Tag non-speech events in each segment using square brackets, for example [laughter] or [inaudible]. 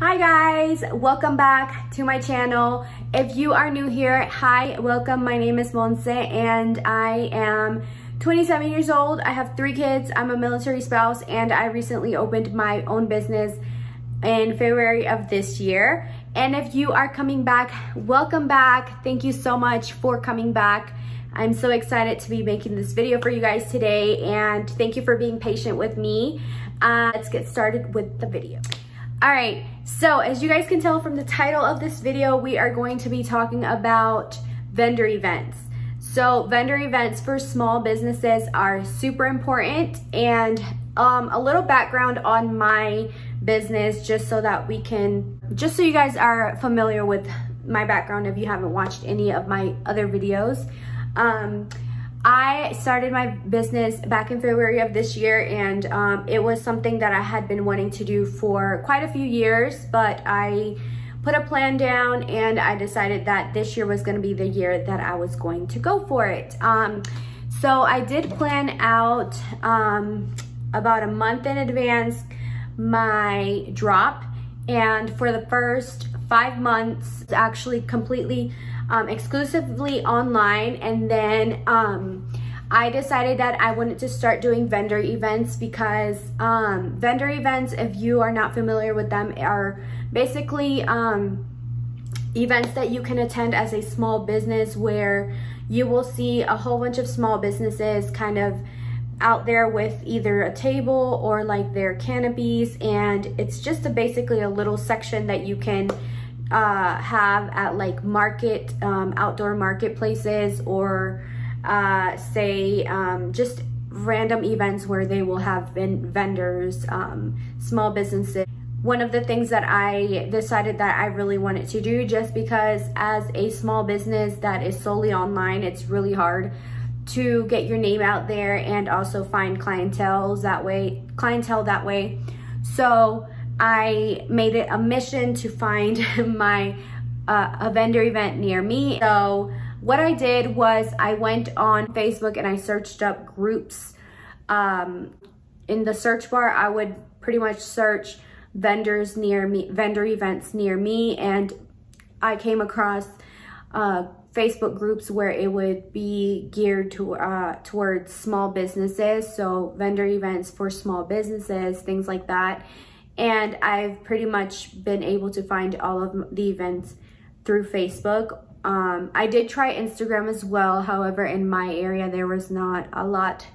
Hi guys, welcome back to my channel. If you are new here, hi, welcome. My name is Monse and I am 27 years old. I have three kids. I'm a military spouse and I recently opened my own business in February of this year. And if you are coming back, welcome back. Thank you so much for coming back. I'm so excited to be making this video for you guys today and thank you for being patient with me. Uh, let's get started with the video. All right, so as you guys can tell from the title of this video, we are going to be talking about vendor events. So vendor events for small businesses are super important and um, a little background on my business just so that we can, just so you guys are familiar with my background if you haven't watched any of my other videos. Um, I started my business back in February of this year and um, it was something that I had been wanting to do for quite a few years, but I put a plan down and I decided that this year was gonna be the year that I was going to go for it. Um, so I did plan out um, about a month in advance my drop and for the first five months actually completely um, exclusively online and then um, I decided that I wanted to start doing vendor events because um, vendor events, if you are not familiar with them, are basically um, events that you can attend as a small business where you will see a whole bunch of small businesses kind of out there with either a table or like their canopies and it's just a, basically a little section that you can uh, have at like market, um, outdoor marketplaces or uh, say um, just random events where they will have vendors, um, small businesses. One of the things that I decided that I really wanted to do just because as a small business that is solely online, it's really hard to get your name out there and also find clientele that way, clientele that way. So I made it a mission to find [laughs] my uh, a vendor event near me. So what I did was I went on Facebook and I searched up groups. Um, in the search bar, I would pretty much search vendors near me, vendor events near me, and I came across uh, Facebook groups where it would be geared to uh, towards small businesses, so vendor events for small businesses, things like that and I've pretty much been able to find all of the events through Facebook. Um, I did try Instagram as well. However, in my area, there was not a lot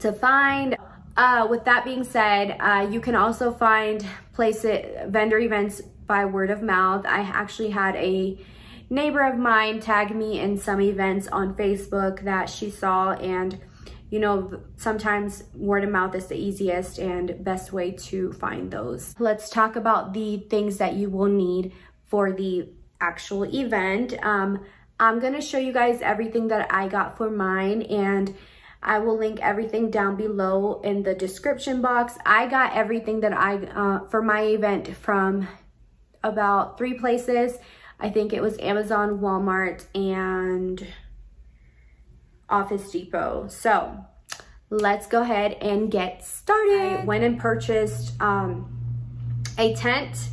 to find. Uh, with that being said, uh, you can also find place it, vendor events by word of mouth. I actually had a neighbor of mine tag me in some events on Facebook that she saw and you know, sometimes word of mouth is the easiest and best way to find those. Let's talk about the things that you will need for the actual event. Um, I'm gonna show you guys everything that I got for mine and I will link everything down below in the description box. I got everything that I, uh, for my event from about three places. I think it was Amazon, Walmart, and Office Depot. So let's go ahead and get started. I went and purchased um, a tent.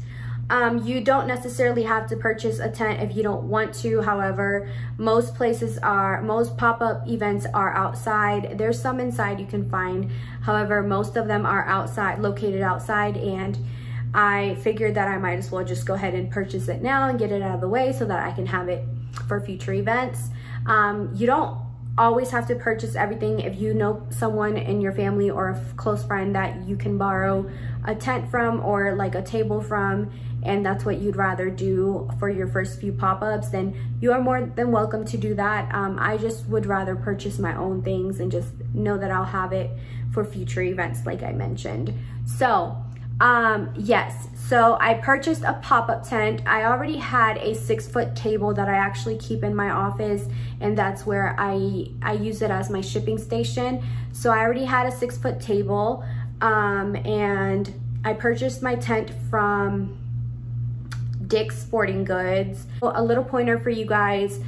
Um, you don't necessarily have to purchase a tent if you don't want to. However, most places are, most pop-up events are outside. There's some inside you can find. However, most of them are outside, located outside and I figured that I might as well just go ahead and purchase it now and get it out of the way so that I can have it for future events. Um, you don't always have to purchase everything if you know someone in your family or a close friend that you can borrow a tent from or like a table from and that's what you'd rather do for your first few pop-ups then you are more than welcome to do that. Um, i just would rather purchase my own things and just know that i'll have it for future events like i mentioned. So um, yes, so I purchased a pop-up tent. I already had a six foot table that I actually keep in my office and that's where I, I use it as my shipping station. So I already had a six foot table um, and I purchased my tent from Dick's Sporting Goods. A little pointer for you guys,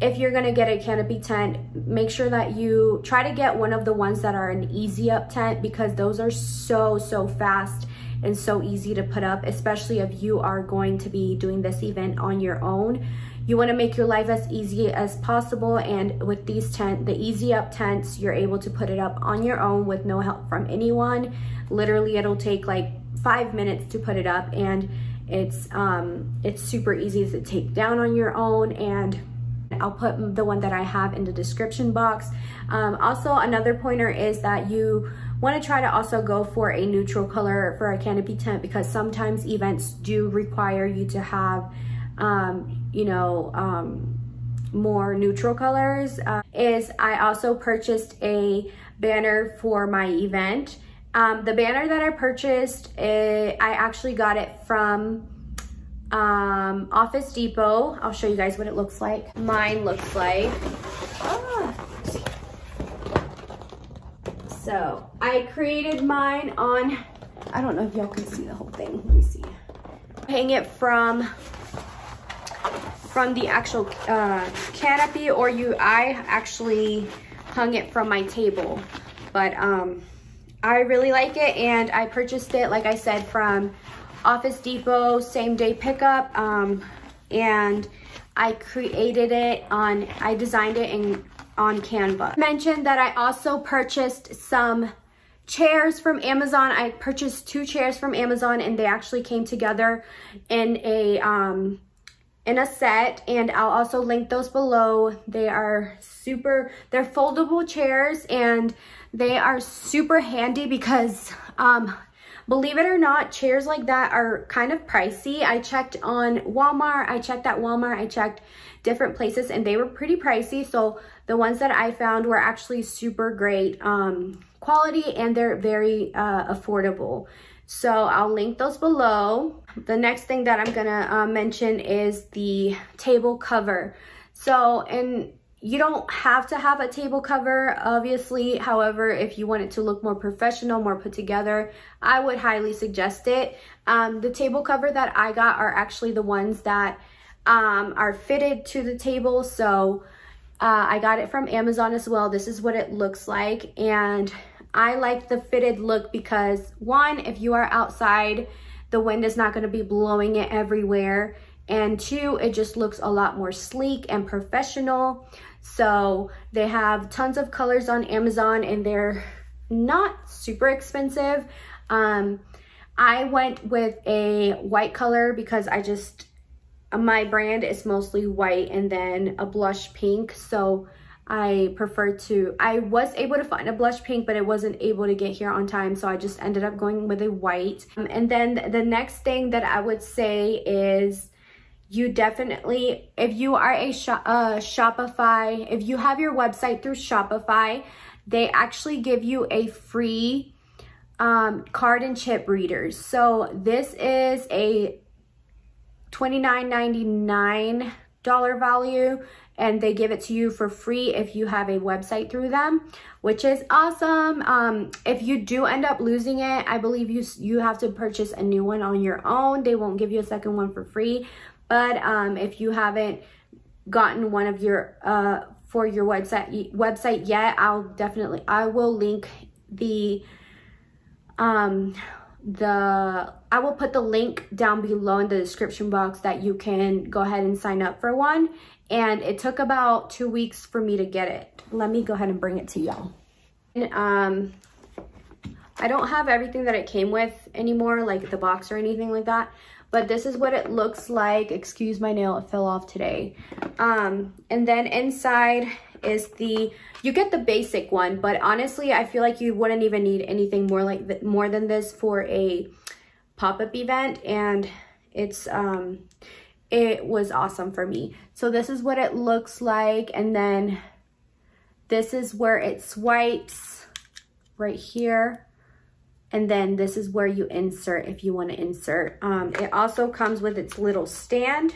if you're gonna get a canopy tent, make sure that you try to get one of the ones that are an easy up tent because those are so, so fast and so easy to put up, especially if you are going to be doing this event on your own. You wanna make your life as easy as possible and with these tent, the Easy Up tents, you're able to put it up on your own with no help from anyone. Literally, it'll take like five minutes to put it up and it's, um, it's super easy to take down on your own and I'll put the one that I have in the description box. Um, also, another pointer is that you want to try to also go for a neutral color for a canopy tent because sometimes events do require you to have, um, you know, um, more neutral colors. Uh, is I also purchased a banner for my event. Um, the banner that I purchased, it, eh, I actually got it from um, Office Depot. I'll show you guys what it looks like. Mine looks like. Ah. So I created mine on, I don't know if y'all can see the whole thing. Let me see. Hang it from from the actual uh, canopy or you, I actually hung it from my table. But um, I really like it and I purchased it, like I said, from Office Depot same day pickup. Um, and I created it on, I designed it in on Canva. Mentioned that I also purchased some chairs from Amazon. I purchased two chairs from Amazon and they actually came together in a um, in a set and I'll also link those below. They are super, they're foldable chairs and they are super handy because um, Believe it or not, chairs like that are kind of pricey. I checked on Walmart, I checked at Walmart, I checked different places and they were pretty pricey. So the ones that I found were actually super great um, quality and they're very uh, affordable. So I'll link those below. The next thing that I'm gonna uh, mention is the table cover. So, and you don't have to have a table cover, obviously. However, if you want it to look more professional, more put together, I would highly suggest it. Um, the table cover that I got are actually the ones that um, are fitted to the table. So uh, I got it from Amazon as well. This is what it looks like. And I like the fitted look because one, if you are outside, the wind is not gonna be blowing it everywhere. And two, it just looks a lot more sleek and professional. So they have tons of colors on Amazon and they're not super expensive. Um, I went with a white color because I just, my brand is mostly white and then a blush pink. So I prefer to, I was able to find a blush pink, but it wasn't able to get here on time. So I just ended up going with a white. Um, and then the next thing that I would say is you definitely, if you are a uh, Shopify, if you have your website through Shopify, they actually give you a free um, card and chip readers. So this is a $29.99 value and they give it to you for free if you have a website through them, which is awesome. Um, if you do end up losing it, I believe you, you have to purchase a new one on your own. They won't give you a second one for free, but um, if you haven't gotten one of your, uh, for your website, website yet, I'll definitely, I will link the, um, the, I will put the link down below in the description box that you can go ahead and sign up for one. And it took about two weeks for me to get it. Let me go ahead and bring it to y'all. Um, I don't have everything that it came with anymore, like the box or anything like that but this is what it looks like. Excuse my nail, it fell off today. Um, and then inside is the, you get the basic one, but honestly, I feel like you wouldn't even need anything more like more than this for a pop-up event. And it's, um, it was awesome for me. So this is what it looks like. And then this is where it swipes right here. And then this is where you insert if you want to insert. Um, it also comes with its little stand.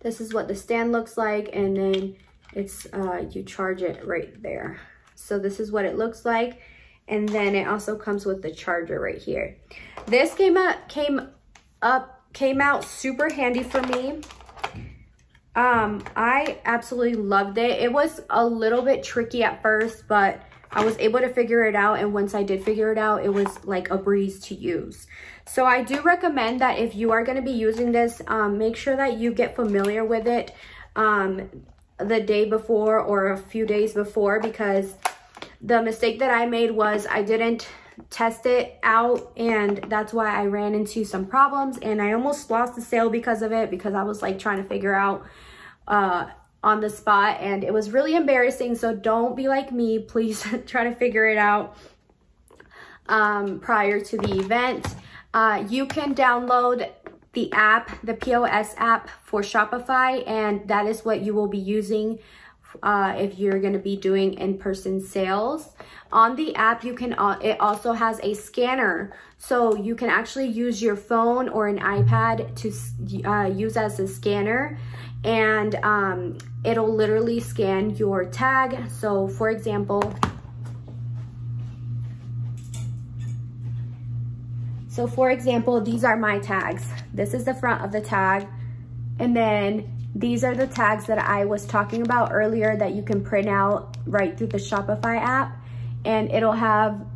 This is what the stand looks like. And then it's uh, you charge it right there. So this is what it looks like. And then it also comes with the charger right here. This came up, came up, came out super handy for me. Um, I absolutely loved it. It was a little bit tricky at first, but I was able to figure it out. And once I did figure it out, it was like a breeze to use. So I do recommend that if you are going to be using this, um, make sure that you get familiar with it um, the day before or a few days before because the mistake that I made was I didn't test it out and that's why I ran into some problems and I almost lost the sale because of it because I was like trying to figure out uh, on the spot and it was really embarrassing. So don't be like me. [laughs] Please try to figure it out um, prior to the event. Uh, you can download the app, the POS app for Shopify, and that is what you will be using uh, if you're going to be doing in-person sales. On the app, you can uh, it also has a scanner, so you can actually use your phone or an iPad to uh, use as a scanner, and um, it'll literally scan your tag. So, for example, So for example, these are my tags. This is the front of the tag. And then these are the tags that I was talking about earlier that you can print out right through the Shopify app. And it'll have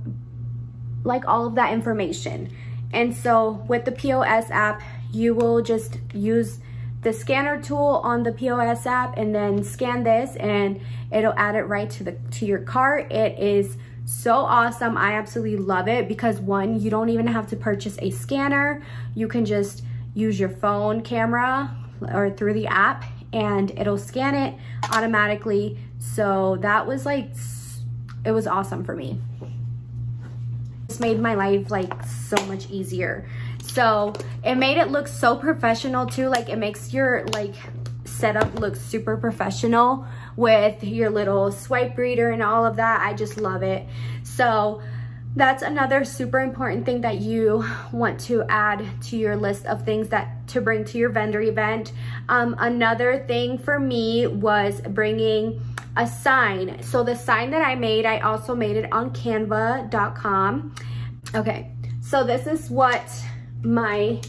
like all of that information. And so with the POS app, you will just use the scanner tool on the POS app and then scan this and it'll add it right to the to your cart. It is so awesome. I absolutely love it because one, you don't even have to purchase a scanner. You can just use your phone camera or through the app and it'll scan it automatically. So that was like, it was awesome for me. This made my life like so much easier. So it made it look so professional too. Like it makes your like setup look super professional with your little swipe reader and all of that. I just love it. So that's another super important thing that you want to add to your list of things that to bring to your vendor event. Um, another thing for me was bringing a sign. So the sign that I made, I also made it on canva.com. Okay, so this is what my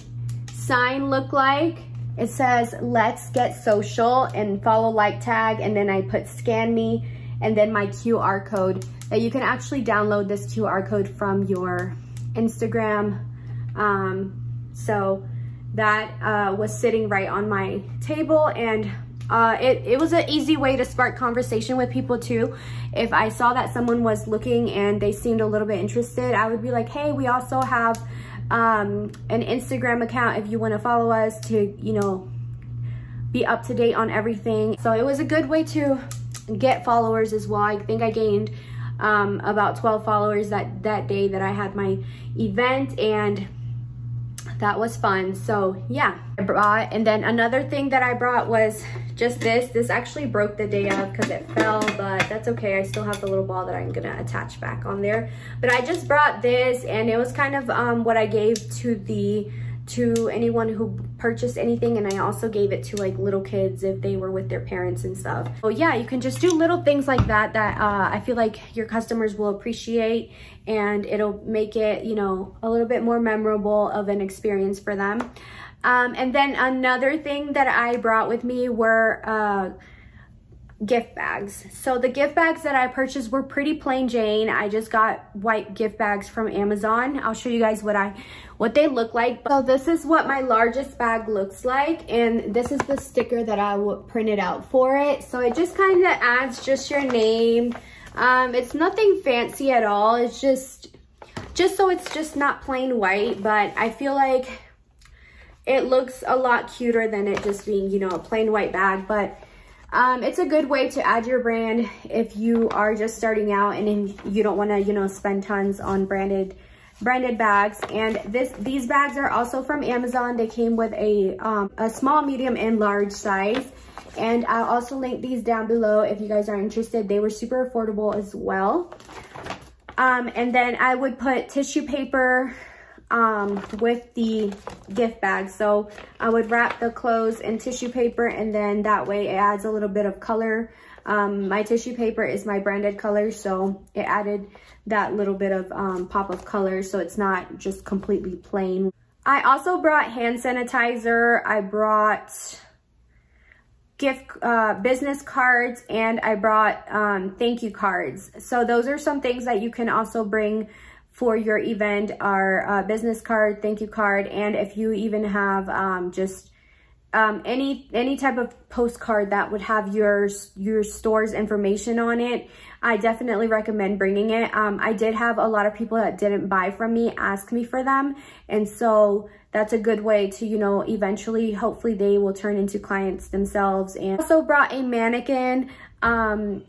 sign looked like. It says, let's get social and follow like tag. And then I put scan me and then my QR code that you can actually download this QR code from your Instagram. Um, so that uh, was sitting right on my table and uh, it, it was an easy way to spark conversation with people too. If I saw that someone was looking and they seemed a little bit interested, I would be like, hey, we also have um, an Instagram account if you want to follow us to, you know, be up to date on everything. So it was a good way to get followers as well. I think I gained um, about 12 followers that, that day that I had my event and that was fun. So yeah, I brought, and then another thing that I brought was just this. This actually broke the day of because it fell, but that's okay. I still have the little ball that I'm gonna attach back on there. But I just brought this and it was kind of um, what I gave to the to anyone who purchased anything and I also gave it to like little kids if they were with their parents and stuff. So yeah, you can just do little things like that that uh, I feel like your customers will appreciate and it'll make it, you know, a little bit more memorable of an experience for them. Um, and then another thing that I brought with me were uh, gift bags. So the gift bags that I purchased were pretty plain Jane. I just got white gift bags from Amazon. I'll show you guys what I what they look like. So this is what my largest bag looks like and this is the sticker that I printed out for it. So it just kind of adds just your name. Um, it's nothing fancy at all. It's just just so it's just not plain white, but I feel like it looks a lot cuter than it just being, you know, a plain white bag. But um, it's a good way to add your brand if you are just starting out and you don't want to, you know, spend tons on branded branded bags. And this these bags are also from Amazon. They came with a, um, a small, medium, and large size. And I'll also link these down below if you guys are interested. They were super affordable as well. Um, and then I would put tissue paper, um, with the gift bag. So I would wrap the clothes in tissue paper and then that way it adds a little bit of color. Um, my tissue paper is my branded color, so it added that little bit of um, pop of color so it's not just completely plain. I also brought hand sanitizer. I brought gift uh, business cards and I brought um, thank you cards. So those are some things that you can also bring for your event our uh, business card, thank you card, and if you even have um, just um, any any type of postcard that would have your your store's information on it, I definitely recommend bringing it. Um, I did have a lot of people that didn't buy from me ask me for them, and so that's a good way to, you know, eventually, hopefully they will turn into clients themselves. And also brought a mannequin. Um,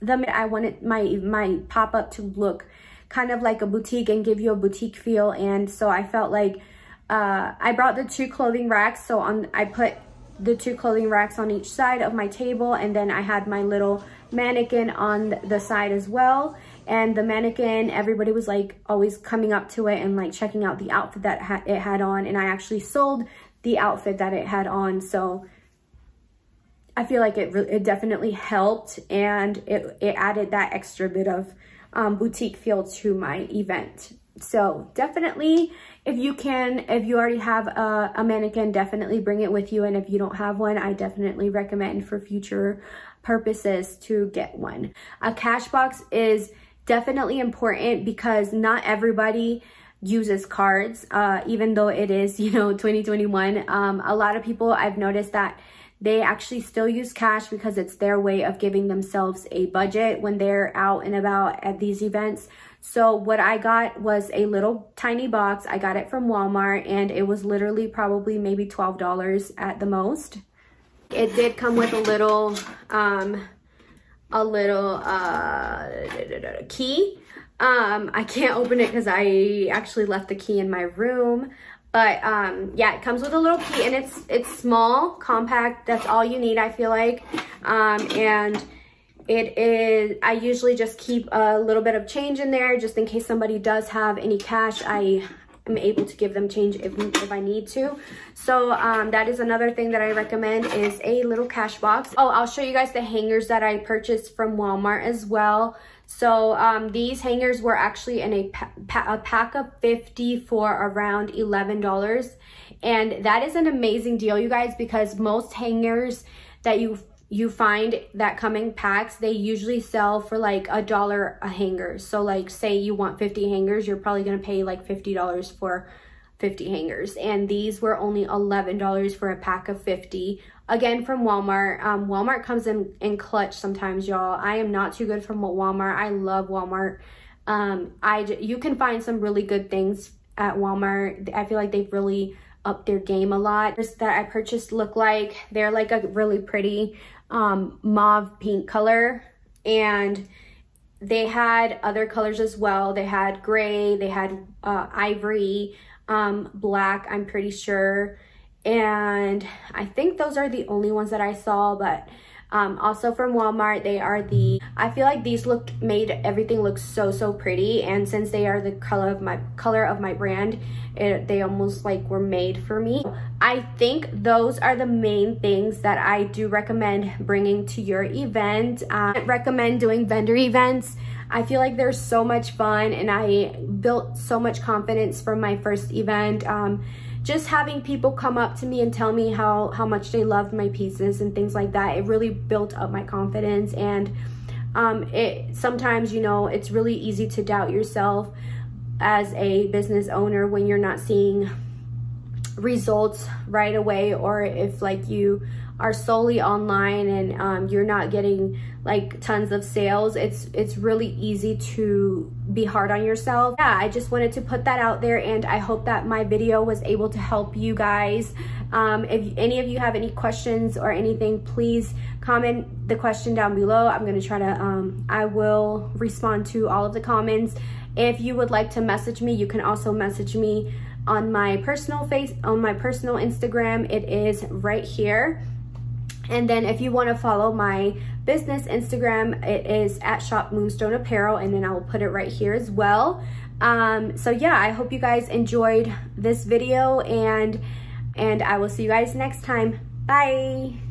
the I wanted my my pop-up to look kind of like a boutique and give you a boutique feel. And so I felt like uh, I brought the two clothing racks. So on, I put the two clothing racks on each side of my table and then I had my little mannequin on the side as well. And the mannequin, everybody was like always coming up to it and like checking out the outfit that ha it had on. And I actually sold the outfit that it had on. So I feel like it, it definitely helped and it, it added that extra bit of um, boutique feel to my event. So definitely, if you can, if you already have a, a, mannequin, definitely bring it with you. And if you don't have one, I definitely recommend for future purposes to get one. A cash box is definitely important because not everybody uses cards, uh, even though it is, [laughs] you know, 2021. Um, a lot of people, I've noticed that they actually still use cash because it's their way of giving themselves a budget when they're out and about at these events. So what I got was a little tiny box. I got it from Walmart and it was literally probably maybe $12 at the most. It did come with a little, um, a little uh, key. Um, I can't open it because I actually left the key in my room. But um, yeah, it comes with a little key and it's it's small, compact. That's all you need, I feel like. Um, and it is, I usually just keep a little bit of change in there just in case somebody does have any cash. I am able to give them change if, if I need to. So um, that is another thing that I recommend is a little cash box. Oh, I'll show you guys the hangers that I purchased from Walmart as well. So um, these hangers were actually in a, pa a pack of 50 for around $11. And that is an amazing deal, you guys, because most hangers that you you find that coming packs, they usually sell for like a dollar a hanger. So like say you want 50 hangers, you're probably gonna pay like $50 for 50 hangers. And these were only $11 for a pack of 50 again from Walmart. Um, Walmart comes in, in clutch sometimes, y'all. I am not too good from Walmart. I love Walmart. Um, I, you can find some really good things at Walmart. I feel like they've really upped their game a lot. That I purchased look like, they're like a really pretty um, mauve pink color. And they had other colors as well. They had gray, they had uh, ivory, um, black, I'm pretty sure and I think those are the only ones that I saw but um, also from Walmart they are the I feel like these look made everything look so so pretty. And since they are the color of my color of my brand it, they almost like were made for me. I think those are the main things that I do recommend bringing to your event. Uh, I recommend doing vendor events. I feel like they're so much fun and I built so much confidence from my first event. Um, just having people come up to me and tell me how, how much they loved my pieces and things like that, it really built up my confidence. And um, it sometimes, you know, it's really easy to doubt yourself as a business owner when you're not seeing results right away or if like you are solely online and um, you're not getting like tons of sales, it's it's really easy to be hard on yourself. Yeah, I just wanted to put that out there and I hope that my video was able to help you guys. Um, if any of you have any questions or anything, please comment the question down below. I'm gonna try to, um, I will respond to all of the comments. If you would like to message me, you can also message me on my personal face, on my personal Instagram. It is right here. And then if you wanna follow my business Instagram, it is at Shop Moonstone Apparel, and then I will put it right here as well. Um, so yeah, I hope you guys enjoyed this video, and, and I will see you guys next time. Bye!